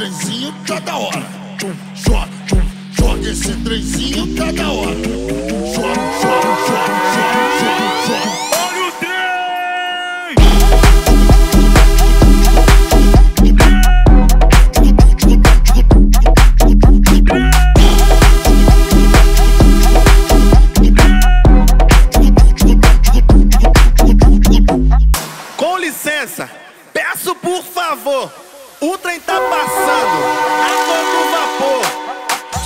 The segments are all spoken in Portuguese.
trenzinho tá cada hora. Joga, joga esse trenzinho tá cada hora. Joga, joga, joga, joga, joga, joga. Peço por favor o trem tá passando, a todo vapor.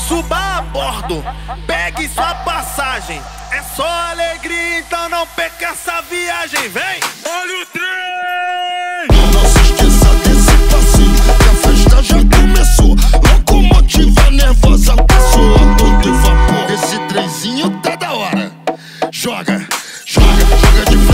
Suba a bordo, pegue sua passagem. É só alegria, então não perca essa viagem, vem! Olha o trem! Não se esqueça desse passinho, que a festa já começou. Locomotiva nervosa passou a todo vapor. Esse trenzinho tá da hora. Joga, joga, joga de frente,